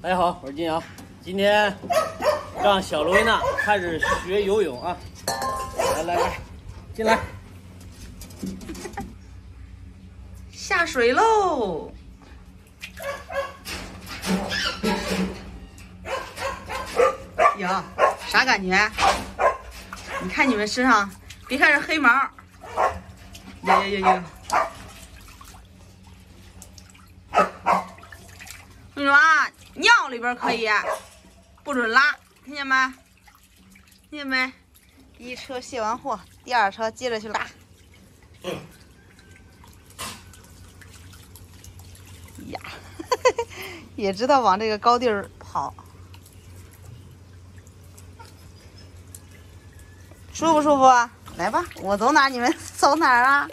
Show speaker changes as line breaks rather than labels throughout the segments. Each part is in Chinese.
大家好，我是金阳，今天让小罗威娜开始学游泳啊！来来来，进来。
下水喽！哟，啥感觉？你看你们身上，别看是黑毛，哟哟哟哟！我跟你说啊，尿里边可以，不准拉，听见没？听见没？第一车卸完货，第二车接着去拉。呀，也知道往这个高地儿跑，舒不舒服啊？来吧，我走哪儿你们走哪儿啊？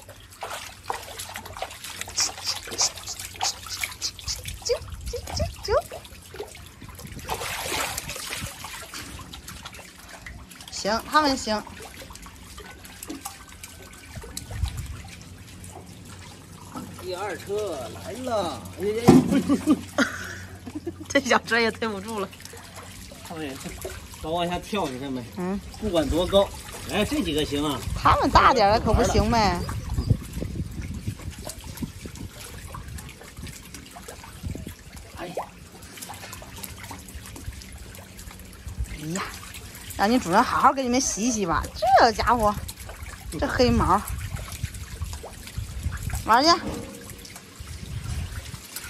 行，他们行。
第二车来了，
这小车也推不住了。
他们也是老往下跳，你看没？
嗯，
不管多高，哎，这几个行啊。
他们大点儿的可不行呗。
哎呀，
哎呀，让你主人好好给你们洗洗吧。这家伙，这黑毛，玩去，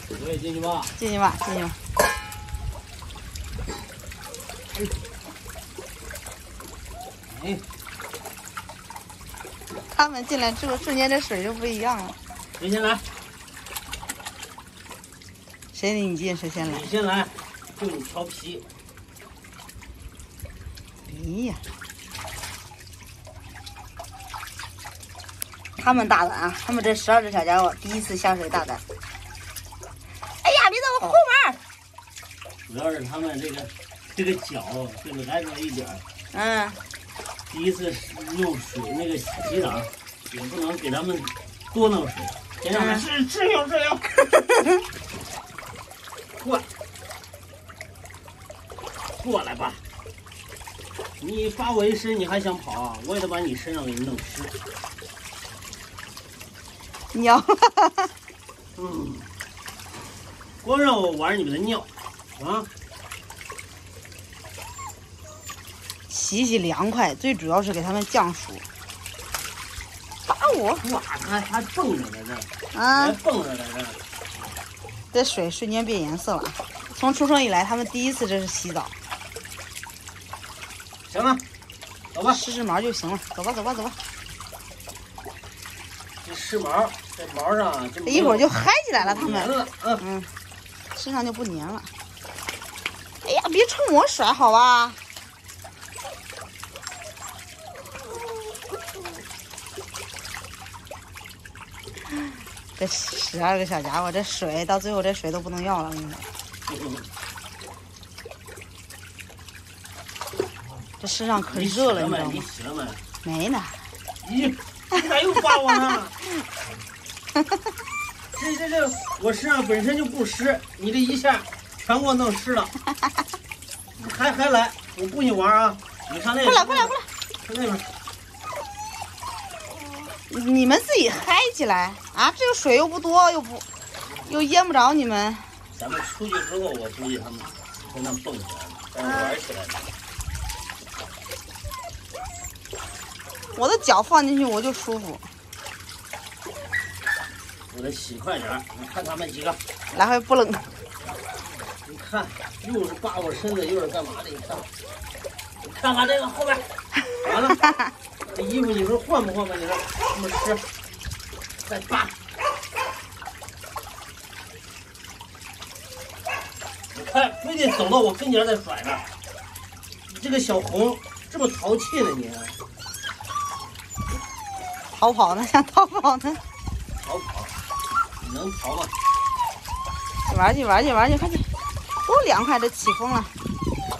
我也进去吧。
进去吧，进去吧。
哎，
他们进来之后，瞬间这水就不一样了。
谁先来？
谁领你进，谁先来
你。先来，就你调皮。
哎呀，他们大胆啊！他们这十二只小家伙第一次下水大胆。哎呀，别在我后面！
主要是他们这个这个脚这个挨着一点儿，
嗯，
第一次用水那个洗澡，也不能给他们多弄水，先让他们适适应适应。过来，过来吧！你发我一身，你还想跑啊？我也得把你身上给你弄湿。
尿。
嗯，光让我玩你们的尿，啊！
洗洗凉快，最主要是给他们降暑。打我
哇，它还蹦着在这啊，还
啊！
蹦着在这儿。
这水瞬间变颜色了。从出生以来，他们第一次这是洗澡，
行了，走吧。
湿湿毛就行了。走吧，走吧，走吧。
这湿毛，这毛上啊就没有
一会儿就嗨起来了，他们，
嗯。
嗯，身上就不粘了。哎呀，别冲我甩，好吧？这十二个小家伙，这水到最后这水都不能要了，我跟你说，这身上可热了，你知道吗？
洗了没？
没呢。
咦，你咋又刮我呢？这这这，我身上本身就不湿，你这一下全给我弄湿了。还还来，我不跟你玩啊！你上那边，
过来，过来，过来！
上那边。
你们自己嗨起来啊！这个水又不多，又不又淹不着你们。
咱们出去之后，我估计他们在那蹦起来了，在那玩起来
我的脚放进去我就舒服，
我得洗快点，你看他们几个，
来回不冷。
你看又是扒我身子，又是干嘛的？你看，你看看这个后边，完了，这衣服你说换不换吧？你说这么湿，再扒。你看，非得走到我跟前再甩呢。你这个小红这么淘气呢你？
逃跑呢，想 逃跑呢，
逃跑，你能逃吗？
玩去玩去玩去，快去！多凉快，这起风了。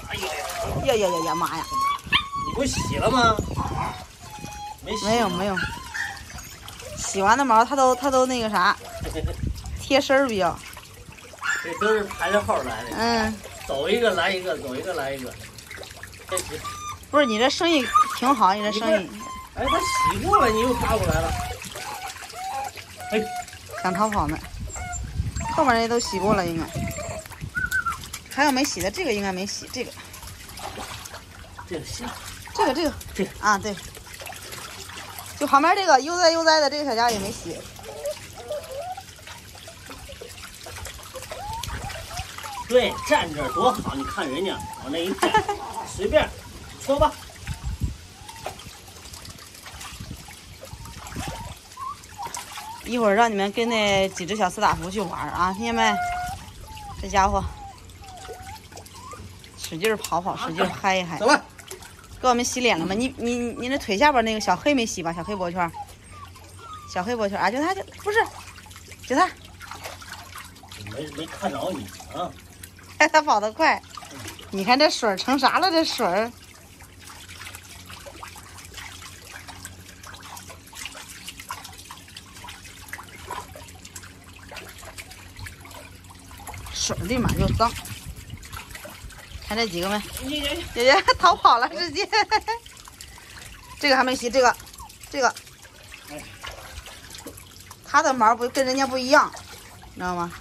哎呦，
呀呀呀呀妈呀！
你不洗了吗？没洗。
没有没有，洗完的毛它都它都那个啥，贴身儿比较。
这都是排着号来的，
嗯，
走一个来一个，走一个来一个。
不是你这生意挺好，你这生意
哎，它洗过了，你又发过来了。哎，
想逃跑呢。后面那都洗过了，应该。还有没洗的，这个应该没洗，这个
这个行，
这个这个
这个
啊，对。就旁边这个悠哉悠哉的这个小家伙也没洗。
对，站这儿多好，你看人家往那一站，随便搓吧。
一会儿让你们跟那几只小斯塔福去玩儿啊，听见没？这家伙使劲儿跑跑，使劲儿嗨一嗨
走。吧。
给我们洗脸了吗？你你你那腿下边那个小黑没洗吧？小黑脖圈，小黑脖圈啊，就他就不是，就他，
没没看着你啊？
他跑得快。你看这水儿成啥了？这水儿，水儿立马就脏。看这几个没？姐姐逃跑了，直接。这个还没洗，这个，这个
哎，
它的毛不跟人家不一样，你知道吗？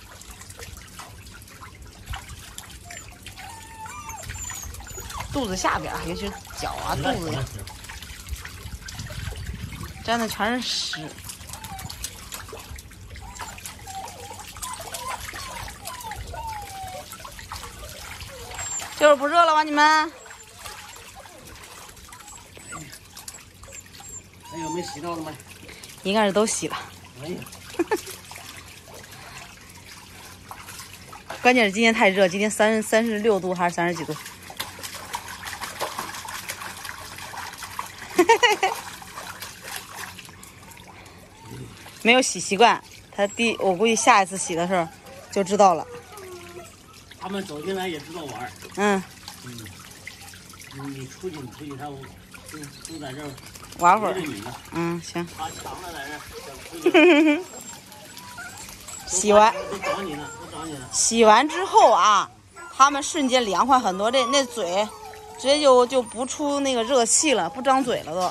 肚子下边，尤其是脚啊、肚子呀，沾的全是屎。就是不热了吗？你们？
还有没洗到的吗？
应该是都洗了。
哎呀，
关键是今天太热，今天三三十六度还是三十几度？没有洗习惯，他第我估计下一次洗的时候就知道了。
他们走进来也知道玩儿。
嗯，
嗯，你你出去你出去，他都都在这儿
玩会儿。嗯，行。洗完
都找你呢，都找你呢。
洗完之后啊，他们瞬间凉快很多，这那嘴直接就就不出那个热气了，不张嘴了都。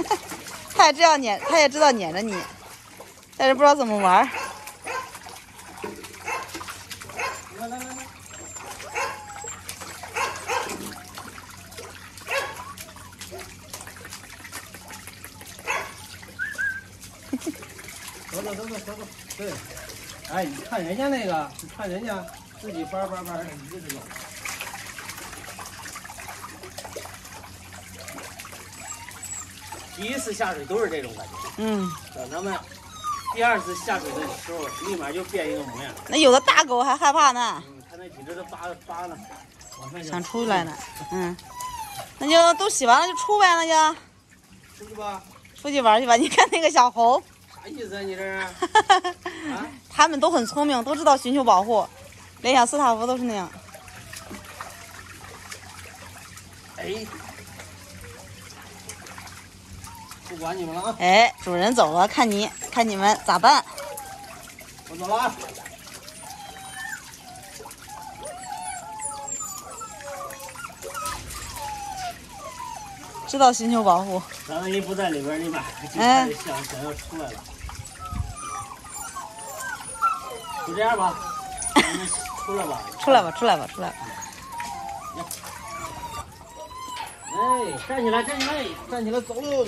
他也知道撵，他也知道撵着你，但是不知道怎么玩儿。
来来来来，走走走走走走，对，哎，你看人家那个，你看人家自己叭叭叭的一直走。第一次下水都是这种感觉，
嗯，
等他们第二次下水的时候，立马就变一个模样。
那有的大狗还害怕呢，
嗯，它那几只都扒扒呢，往上
想出来呢。嗯，那就都洗完了就出呗，那就
出去吧。
出去玩去吧。你看那个小猴。
啥意思啊？你这是？啊？
他们都很聪明，都知道寻求保护，连小斯塔夫都是那样。
哎，不管你们了啊，
哎，主人走了，看你看你们咋办？
我走了啊。
知道寻求保护。
咱们一不在里边，立马就
哎
开始想想要出来了。就这样吧，出来吧。
出来吧，出来吧，出来吧！
哎，站起来，站起来，站起来，走喽！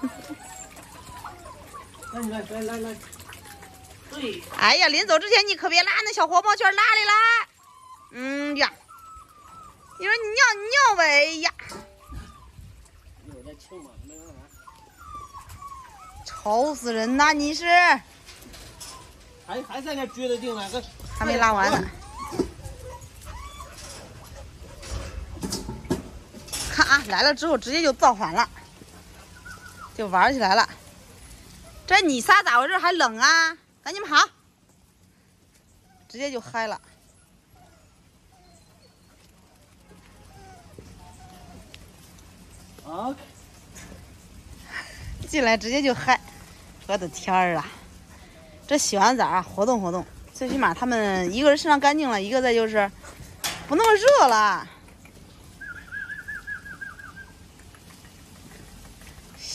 来，来来来，对，
哎呀，临走之前你可别拉那小黄毛圈，拉里拉。嗯呀，你说你尿尿呗呀，
一会儿再清吧，没办法。
愁死人呐！你是
还还在那撅着腚呢，快
还没拉完呢。看啊，来了之后直接就造反了，就玩起来了。这你仨咋回事？还冷啊？赶紧跑！直接就嗨了。
啊！
进来直接就嗨，我的天儿啊！这洗完澡啊活动活动，最起码他们一个人身上干净了，一个再就是不那么热了。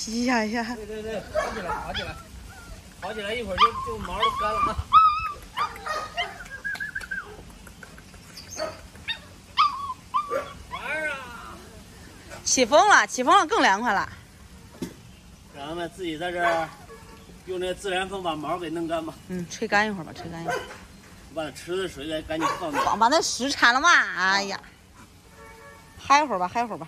洗呀呀！
对对对，好起来，好起来，好起来，一会儿就就毛都干了啊。玩儿啊！
起风了，起风了更凉快了。
让他们自己在这儿用那自然风把毛给弄干吧，
嗯，吹干一会儿吧，吹干一会儿。
把那池子水给赶紧放掉。
光把那屎铲了嘛！哎呀，嗨会儿吧，嗨会儿吧。